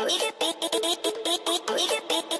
We could be, we could be, we could be.